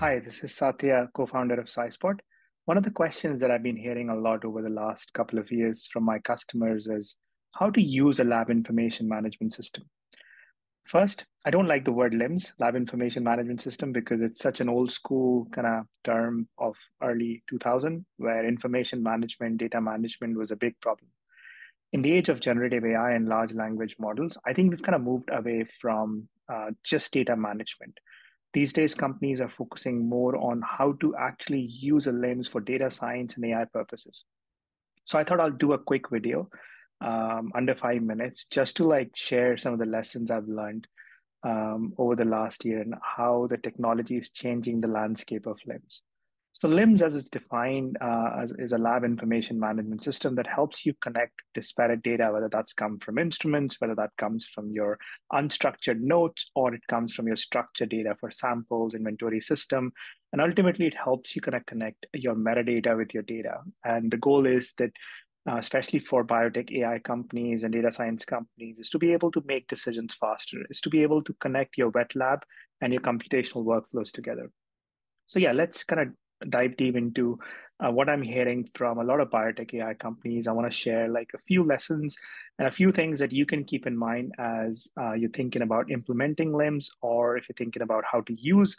Hi, this is Satya, co-founder of SciSpot. One of the questions that I've been hearing a lot over the last couple of years from my customers is how to use a lab information management system. First, I don't like the word LIMS, lab information management system, because it's such an old school kind of term of early 2000, where information management, data management was a big problem. In the age of generative AI and large language models, I think we've kind of moved away from uh, just data management. These days, companies are focusing more on how to actually use a LIMS for data science and AI purposes. So I thought I'll do a quick video um, under five minutes just to like share some of the lessons I've learned um, over the last year and how the technology is changing the landscape of LIMS. So LIMS, as it's defined, uh, is a lab information management system that helps you connect disparate data, whether that's come from instruments, whether that comes from your unstructured notes, or it comes from your structured data for samples, inventory system. And ultimately, it helps you kind of connect your metadata with your data. And the goal is that uh, especially for biotech AI companies and data science companies, is to be able to make decisions faster, is to be able to connect your wet lab and your computational workflows together. So yeah, let's kind of dive deep into uh, what I'm hearing from a lot of biotech AI companies. I want to share like a few lessons and a few things that you can keep in mind as uh, you're thinking about implementing LIMS or if you're thinking about how to use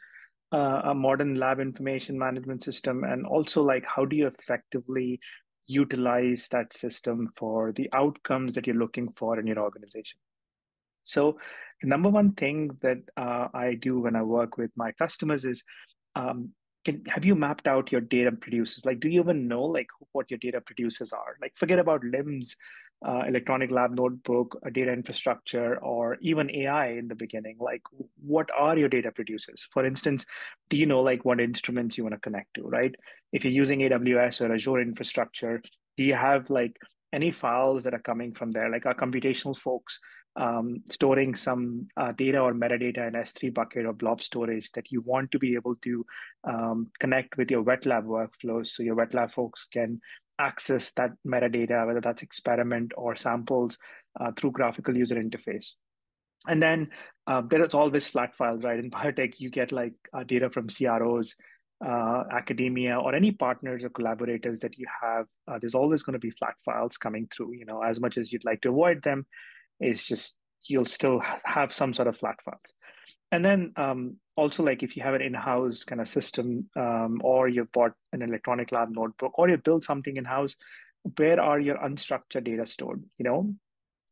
uh, a modern lab information management system and also like how do you effectively utilize that system for the outcomes that you're looking for in your organization. So, the number one thing that uh, I do when I work with my customers is um, can, have you mapped out your data producers? Like, do you even know like what your data producers are? Like, forget about LIMS, uh, electronic lab notebook, a data infrastructure, or even AI in the beginning. Like, what are your data producers? For instance, do you know like what instruments you want to connect to? Right? If you're using AWS or Azure infrastructure, do you have like any files that are coming from there? Like our computational folks um, storing some uh, data or metadata in S3 bucket or blob storage that you want to be able to um, connect with your wet lab workflows so your wet lab folks can access that metadata, whether that's experiment or samples uh, through graphical user interface. And then uh, there is always flat files, right? In biotech, you get like uh, data from CROs, uh, academia, or any partners or collaborators that you have. Uh, there's always going to be flat files coming through. You know, as much as you'd like to avoid them, it's just you'll still have some sort of flat files. And then um, also like if you have an in-house kind of system um, or you've bought an electronic lab notebook or you build something in-house, where are your unstructured data stored, you know?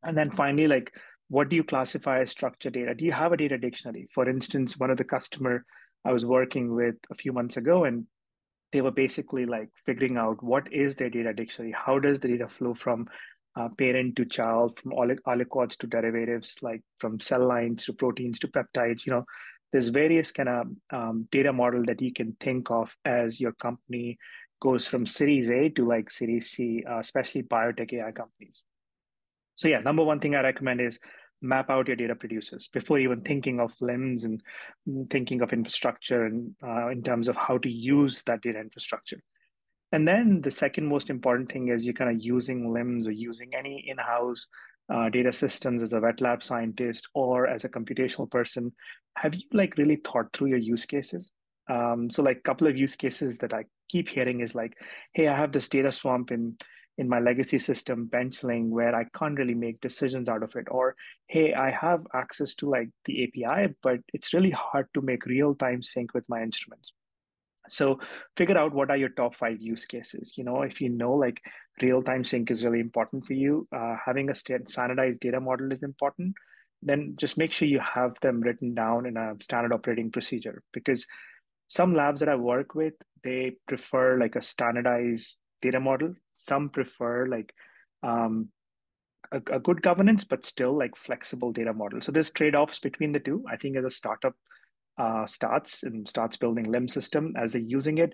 And then finally, like what do you classify as structured data? Do you have a data dictionary? For instance, one of the customer I was working with a few months ago and they were basically like figuring out what is their data dictionary? How does the data flow from uh, parent to child, from aliquots to derivatives, like from cell lines to proteins to peptides. You know, there's various kind of um, data model that you can think of as your company goes from Series A to like Series C, uh, especially biotech AI companies. So yeah, number one thing I recommend is map out your data producers before even thinking of LIMS and thinking of infrastructure and uh, in terms of how to use that data infrastructure. And then the second most important thing is you're kind of using LIMS or using any in-house uh, data systems as a wet lab scientist or as a computational person. Have you like really thought through your use cases? Um, so like a couple of use cases that I keep hearing is like, hey, I have this data swamp in in my legacy system, Benchling, where I can't really make decisions out of it. Or, hey, I have access to like the API, but it's really hard to make real-time sync with my instruments. So figure out what are your top five use cases. You know, if you know like real-time sync is really important for you, uh, having a standardized data model is important. Then just make sure you have them written down in a standard operating procedure because some labs that I work with, they prefer like a standardized data model. Some prefer like um, a, a, good governance, but still like flexible data model. So there's trade-offs between the two. I think as a startup, uh, starts and starts building LIM system, as they're using it,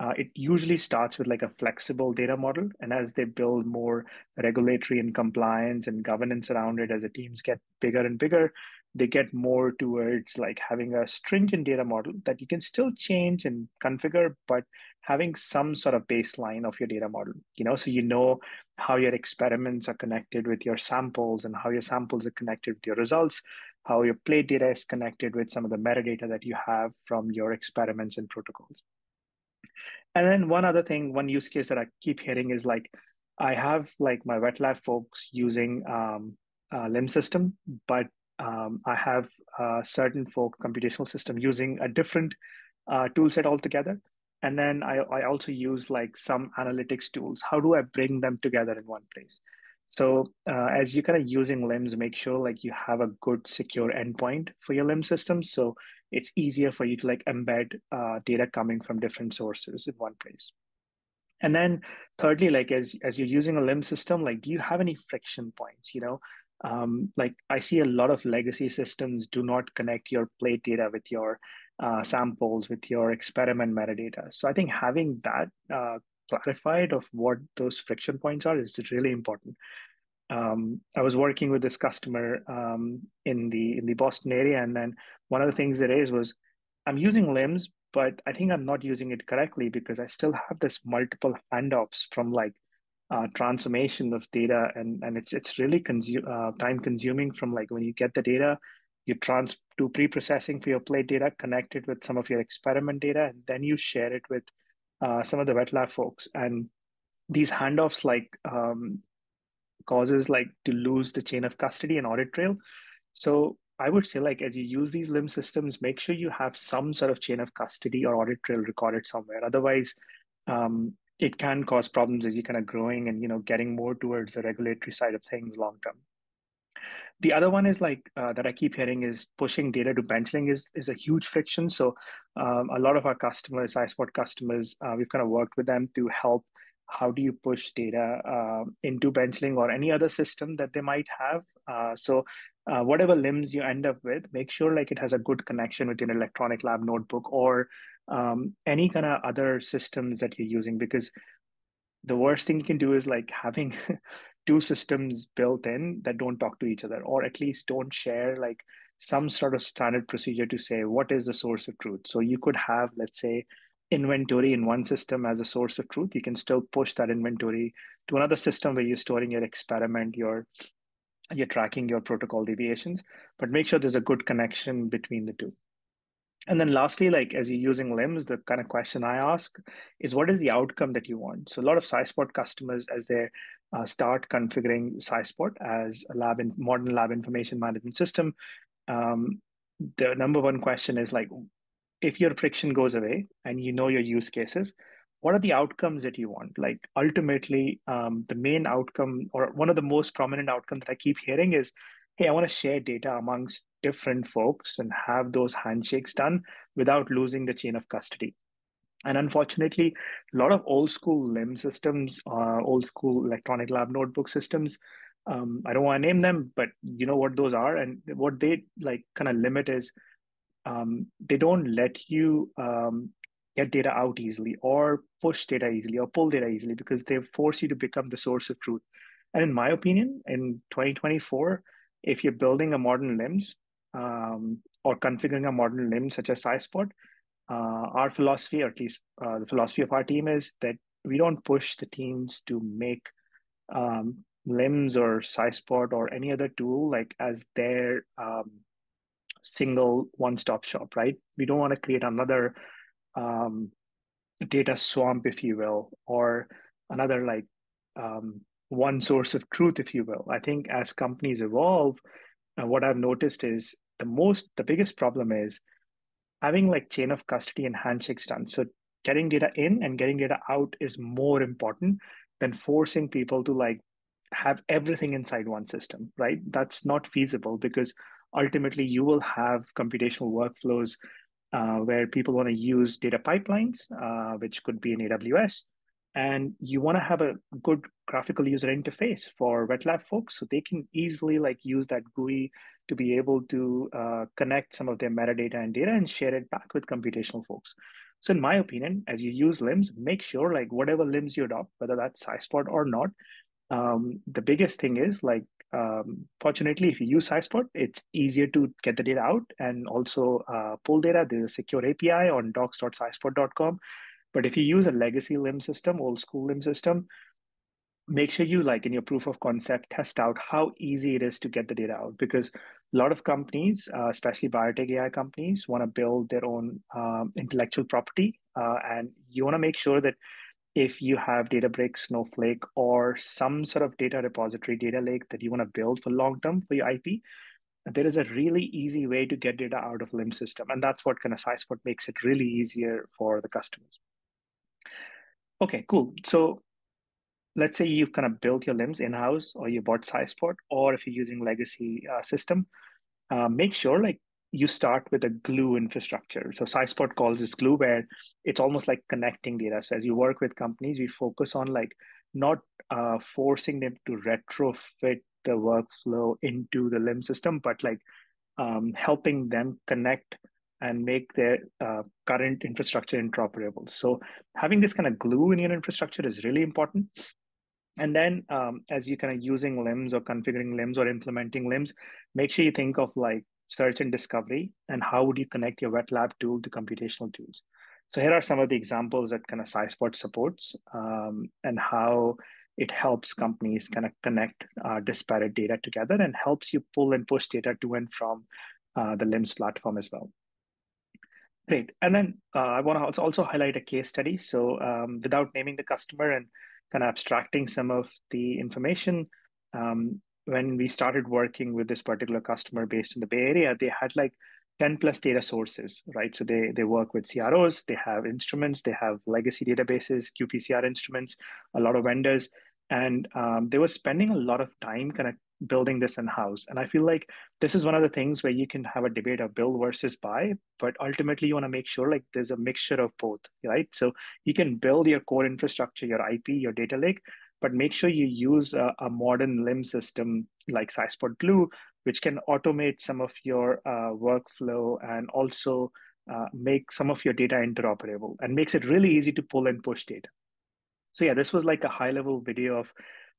uh, it usually starts with like a flexible data model. And as they build more regulatory and compliance and governance around it, as the teams get bigger and bigger, they get more towards like having a stringent data model that you can still change and configure, but having some sort of baseline of your data model, you know, so you know how your experiments are connected with your samples and how your samples are connected with your results, how your plate data is connected with some of the metadata that you have from your experiments and protocols. And then one other thing, one use case that I keep hearing is like, I have like my wet lab folks using um, uh, LIM system, but um, I have a certain folk computational system using a different uh, tool set altogether. And then I, I also use like some analytics tools. How do I bring them together in one place? So uh, as you're kind of using LIMS, make sure like you have a good secure endpoint for your LIM system. So it's easier for you to like embed uh, data coming from different sources in one place. And then thirdly, like as as you're using a LIM system, like do you have any friction points? You know, um, like I see a lot of legacy systems do not connect your plate data with your uh, samples, with your experiment metadata. So I think having that uh, clarified of what those friction points are is really important. Um, I was working with this customer um, in the in the Boston area, and then one of the things it is was I'm using LIMS, but I think I'm not using it correctly because I still have this multiple handoffs from like uh, transformation of data, and and it's it's really uh, time consuming from like when you get the data, you trans do pre-processing for your plate data, connect it with some of your experiment data, and then you share it with uh, some of the wet lab folks, and these handoffs like um, causes like to lose the chain of custody and audit trail. So I would say, like, as you use these LIM systems, make sure you have some sort of chain of custody or audit trail recorded somewhere. Otherwise, um, it can cause problems as you're kind of growing and you know getting more towards the regulatory side of things long term. The other one is like uh, that I keep hearing is pushing data to Benchling is is a huge friction. So um, a lot of our customers, SciSpot customers, uh, we've kind of worked with them to help. How do you push data uh, into Benchling or any other system that they might have? Uh, so uh, whatever LIMS you end up with, make sure like it has a good connection with your electronic lab notebook or um, any kind of other systems that you're using. Because the worst thing you can do is like having two systems built in that don't talk to each other, or at least don't share like some sort of standard procedure to say what is the source of truth. So you could have, let's say, inventory in one system as a source of truth. You can still push that inventory to another system where you're storing your experiment, your you're tracking your protocol deviations, but make sure there's a good connection between the two. And then lastly, like as you're using LIMS, the kind of question I ask is what is the outcome that you want? So a lot of SciSpot customers, as they uh, start configuring SciSpot as a lab in modern lab information management system, um, the number one question is like, if your friction goes away and you know your use cases, what are the outcomes that you want? Like ultimately um, the main outcome or one of the most prominent outcomes that i keep hearing is hey i want to share data amongst different folks and have those handshakes done without losing the chain of custody and unfortunately a lot of old school lim systems uh, old school electronic lab notebook systems um, i don't want to name them but you know what those are and what they like kind of limit is um, they don't let you um, get data out easily or push data easily or pull data easily because they force you to become the source of truth. And in my opinion, in 2024, if you're building a modern LIMS um, or configuring a modern LIMS such as SciSpot, our philosophy, or at least uh, the philosophy of our team, is that we don't push the teams to make um, LIMS or SciSpot or any other tool like as their um, single one-stop shop, right? We don't want to create another um, data swamp, if you will, or another like um, one source of truth, if you will. I think as companies evolve, uh, what I've noticed is the most, the biggest problem is having like chain of custody and handshakes done. So getting data in and getting data out is more important than forcing people to like have everything inside one system, right? That's not feasible because ultimately you will have computational workflows uh, where people want to use data pipelines, uh, which could be in AWS. And you want to have a good graphical user interface for wet lab folks so they can easily like use that GUI to be able to uh, connect some of their metadata and data and share it back with computational folks. So in my opinion, as you use LIMS make sure like whatever LIMS you adopt, whether that's SciSpot or not, um, the biggest thing is like um, fortunately, if you use SciSpot, it's easier to get the data out and also uh, pull data. There's a secure API on docs.scispot.com. But if you use a legacy LIM system, old school LIM system, make sure you like in your proof of concept test out how easy it is to get the data out because a lot of companies uh, especially biotech ai companies want to build their own um, intellectual property uh, and you want to make sure that if you have databricks snowflake or some sort of data repository data lake that you want to build for long term for your ip there is a really easy way to get data out of lim system and that's what kind of SciSpot makes it really easier for the customers. Okay cool. So let's say you've kind of built your LIMS in-house or you bought SciSpot, or if you're using legacy uh, system, uh, make sure like you start with a glue infrastructure. So SciSpot calls this glue where it's almost like connecting data. So as you work with companies, we focus on like not uh, forcing them to retrofit the workflow into the lim system, but like um, helping them connect and make their uh, current infrastructure interoperable. So having this kind of glue in your infrastructure is really important. And then um, as you're kind of using lims or configuring lims or implementing lims, make sure you think of like search and discovery and how would you connect your wet lab tool to computational tools. So here are some of the examples that kind of SciSpot supports um, and how it helps companies kind of connect uh, disparate data together and helps you pull and push data to and from uh, the LIMS platform as well. Great. And then uh, I want to also highlight a case study. So um, without naming the customer and kind of abstracting some of the information. Um, when we started working with this particular customer based in the Bay Area, they had like 10 plus data sources, right? So they, they work with CROs, they have instruments, they have legacy databases, qPCR instruments, a lot of vendors. And um, they were spending a lot of time kind of building this in house. And I feel like this is one of the things where you can have a debate of build versus buy, but ultimately you want to make sure like there's a mixture of both, right? So you can build your core infrastructure, your IP, your data lake, but make sure you use a, a modern LIM system like SciSpot Glue, which can automate some of your uh, workflow and also uh, make some of your data interoperable and makes it really easy to pull and push data. So yeah, this was like a high level video of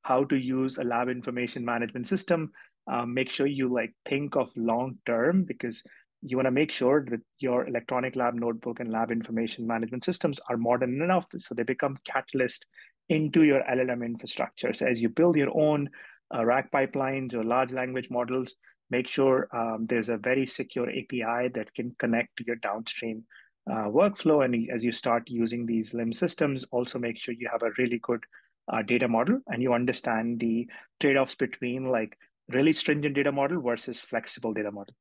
how to use a lab information management system. Um, make sure you like think of long term because you want to make sure that your electronic lab notebook and lab information management systems are modern enough so they become catalyst into your LLM infrastructure. So as you build your own uh, RAG pipelines or large language models, make sure um, there's a very secure API that can connect to your downstream uh, workflow. And as you start using these LIM systems, also make sure you have a really good uh, data model and you understand the trade-offs between like really stringent data model versus flexible data model.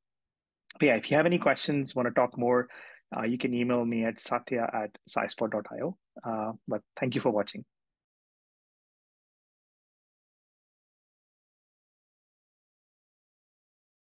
But yeah, if you have any questions, want to talk more, uh, you can email me at satya at scispot.io. Uh, but thank you for watching.